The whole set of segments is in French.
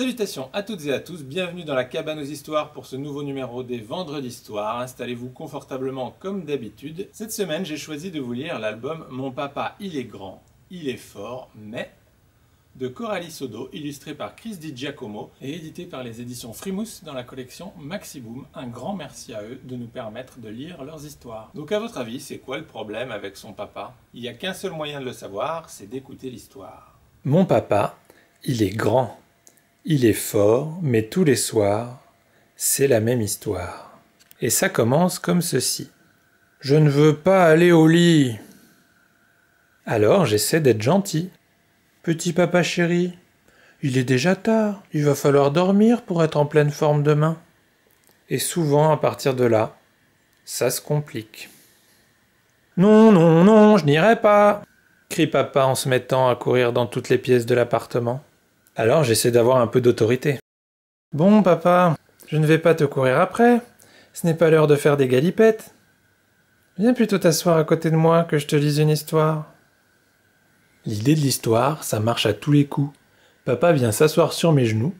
Salutations à toutes et à tous, bienvenue dans la cabane aux histoires pour ce nouveau numéro des Vendredis d'Histoire. Installez-vous confortablement comme d'habitude. Cette semaine, j'ai choisi de vous lire l'album Mon papa, il est grand, il est fort, mais de Coralie Sodo, illustré par Chris Di Giacomo et édité par les éditions Frimousse dans la collection Maxiboom. Un grand merci à eux de nous permettre de lire leurs histoires. Donc à votre avis, c'est quoi le problème avec son papa? Il n'y a qu'un seul moyen de le savoir, c'est d'écouter l'histoire. Mon papa, il est grand. Il est fort, mais tous les soirs, c'est la même histoire. Et ça commence comme ceci. Je ne veux pas aller au lit. Alors j'essaie d'être gentil. Petit papa chéri, il est déjà tard, il va falloir dormir pour être en pleine forme demain. Et souvent, à partir de là, ça se complique. Non, non, non, je n'irai pas, crie papa en se mettant à courir dans toutes les pièces de l'appartement. Alors j'essaie d'avoir un peu d'autorité. Bon, papa, je ne vais pas te courir après. Ce n'est pas l'heure de faire des galipettes. Viens plutôt t'asseoir à côté de moi que je te lise une histoire. L'idée de l'histoire, ça marche à tous les coups. Papa vient s'asseoir sur mes genoux.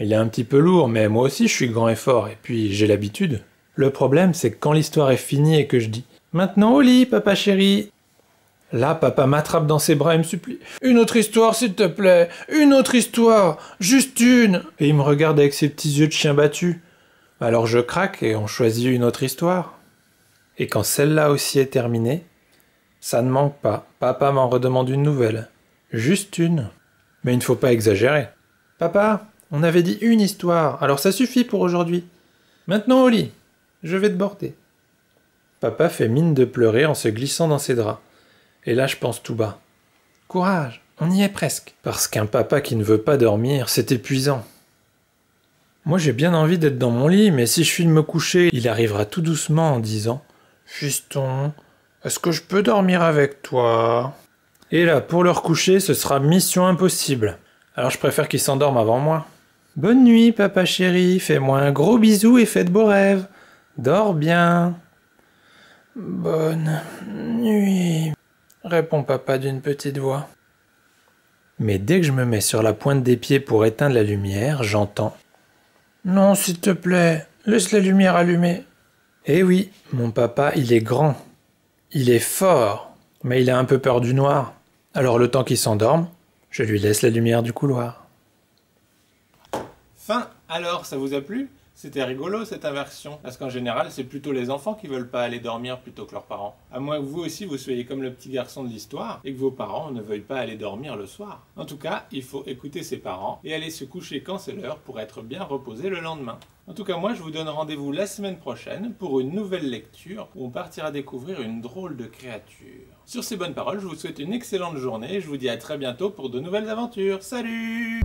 Il est un petit peu lourd, mais moi aussi je suis grand et fort, et puis j'ai l'habitude. Le problème, c'est que quand l'histoire est finie et que je dis Maintenant au lit, papa chéri, Là, papa m'attrape dans ses bras et me supplie. Une autre histoire, s'il te plaît. Une autre histoire. Juste une. Et il me regarde avec ses petits yeux de chien battu. Alors je craque et on choisit une autre histoire. Et quand celle-là aussi est terminée, ça ne manque pas. Papa m'en redemande une nouvelle. Juste une. Mais il ne faut pas exagérer. Papa, on avait dit une histoire, alors ça suffit pour aujourd'hui. Maintenant au lit. Je vais te border. Papa fait mine de pleurer en se glissant dans ses draps. Et là, je pense tout bas. Courage, on y est presque. Parce qu'un papa qui ne veut pas dormir, c'est épuisant. Moi, j'ai bien envie d'être dans mon lit, mais si je file me coucher, il arrivera tout doucement en disant Fiston, est-ce que je peux dormir avec toi? Et là, pour leur coucher, ce sera mission impossible. Alors je préfère qu'ils s'endorment avant moi. Bonne nuit, papa chéri, fais-moi un gros bisou et fais de beaux rêves. Dors bien. Bonne nuit répond papa d'une petite voix. Mais dès que je me mets sur la pointe des pieds pour éteindre la lumière, j'entends Non, s'il te plaît, laisse la lumière allumée. Eh oui, mon papa, il est grand. Il est fort, mais il a un peu peur du noir. Alors le temps qu'il s'endorme, je lui laisse la lumière du couloir. Fin Alors, ça vous a plu? C'était rigolo cette inversion, parce qu'en général, c'est plutôt les enfants qui veulent pas aller dormir plutôt que leurs parents. À moins que vous aussi vous soyez comme le petit garçon de l'histoire et que vos parents ne veuillent pas aller dormir le soir. En tout cas, il faut écouter ses parents et aller se coucher quand c'est l'heure pour être bien reposé le lendemain. En tout cas, moi, je vous donne rendez-vous la semaine prochaine pour une nouvelle lecture où on partira découvrir une drôle de créature. Sur ces bonnes paroles, je vous souhaite une excellente journée et je vous dis à très bientôt pour de nouvelles aventures. Salut